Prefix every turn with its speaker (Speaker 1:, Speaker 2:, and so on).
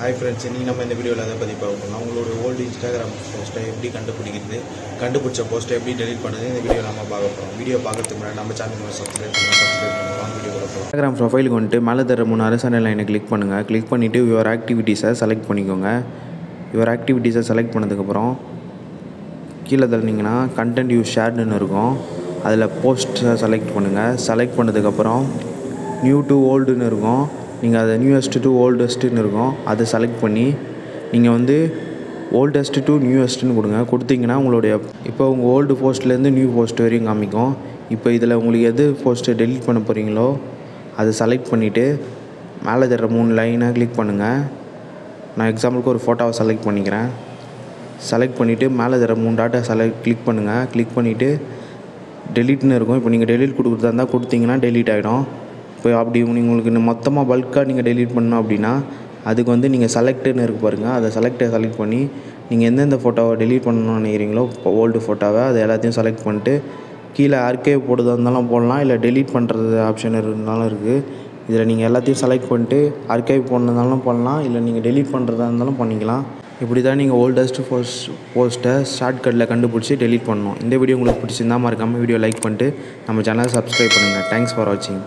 Speaker 1: Hi friends இன்றைக்கி நம்ம இந்த வீடியோவில் அதை பற்றி பார்க்க போகிறோம் உங்களோட ஓல்டு இன்ஸ்டாகிராம் போஸ்ட்டை எப்படி கண்டுபிடிக்கிறது கண்டுபிடிச்ச போஸ்ட்டை எப்படி டெலிட் பண்ணுறது இந்த வீடியோ நம்ம பார்க்க போகிறோம் வீடியோ பார்க்கறதுக்கு முன்னாடி நம்ம சேனல் சப்ஸ்கிரைப் பண்ணலாம் சப்ஸ்கிரைப் பண்ணுவோம் வீடியோ கூட
Speaker 2: இன்ஸ்டாகிராம் ப்ரொஃபைலுக்கு வந்துட்டு மேலே தர மூணு அரசாணை லைனை கிளிக் பண்ணுங்கள் கிளிக் பண்ணிவிட்டு யுவர் ஆக்டிவிட்டீஸை செலக்ட் பண்ணிக்கோங்க. யுவர் ஆக்டிவிட்டீஸை செலக்ட் பண்ணதுக்கப்புறம் கீழே தள்ளினீங்கன்னா கண்டென்ட் யூ ஷேர்டுன்னு இருக்கும். அதில் போஸ்ட்டை செலக்ட் பண்ணுங்கள் செலக்ட் பண்ணதுக்கப்புறம் நியூ டு ஓல்டுன்னு இருக்கும். நீங்கள் அதை நியூயஸ்ட் டு ஓல்டஸ்ட்டுன்னு இருக்கும் அதை செலக்ட் பண்ணி நீங்கள் வந்து ஓல்டஸ்ட்டு டு நியூயஸ்ட்டுன்னு கொடுங்க. கொடுத்தீங்கன்னா உங்களுடைய இப்போ உங்கள் ஓல்டு போஸ்ட்லேருந்து நியூ போஸ்ட் வரையும் காமிக்கும். இப்போ இதில் உங்களுக்கு எது போஸ்ட்டு டெலிட் பண்ண போகிறீங்களோ அதை செலக்ட் பண்ணிவிட்டு மேலே தர மூணு லைனை கிளிக் பண்ணுங்கள் நான் எக்ஸாம்பிளுக்கு ஒரு ஃபோட்டோவை செலக்ட் பண்ணிக்கிறேன். செலக்ட் பண்ணிவிட்டு மேலே தர மூணு டாட்டா செலக்ட் கிளிக் பண்ணுங்கள் கிளிக் பண்ணிவிட்டு டெலிட்னு இருக்கும். இப்போ நீங்கள் டெலிட் கொடுக்குறதா இருந்தால் கொடுத்தீங்கன்னா டெலிட் ஆகிடும் இப்போ அப்படி உங்களுக்கு இன்னும் மொத்தமாக பல்காக நீங்கள் டெலிட் பண்ணோம் அப்படின்னா அதுக்கு வந்து நீங்கள் செலக்ட்டுன்னு இருக்கு பாருங்கள் அதை செலக்டை செலக்ட் பண்ணி நீங்கள் எந்தெந்த ஃபோட்டோவை டெலீட் பண்ணணும்னு நினைக்கிறீங்களோ ஓல்டு ஃபோட்டோவை அதை எல்லாத்தையும் செலக்ட் பண்ணிட்டு கீழே ஆர்கேவ் போடுறதா இருந்தாலும் போடலாம் இல்லை டெலீட் பண்ணுறது ஆப்ஷன் இருந்தாலும் இருக்குது இதில் நீங்கள் எல்லாத்தையும் செலக்ட் பண்ணிட்டு ஆர்கைவ் போடணுன்னாலும் பண்ணலாம் இல்லை நீங்கள் டெலீட் பண்ணுறதா இருந்தாலும் பண்ணிக்கலாம். இப்படி தான் நீங்கள் ஓல்டஸ்ட் போஸ்ட் போஸ்ட்டை ஷார்ட்கட்டில் கண்டுபிடிச்சி டெலீட் பண்ணணும். இந்த வீடியோ உங்களுக்கு பிடிச்சிருந்தா மறக்காமல் வீடியோ லைக் பண்ணிட்டு நம்ம சேனலை சப்ஸ்கிரைப் பண்ணுங்கள் தேங்க்ஸ் ஃபார் வாட்சிங்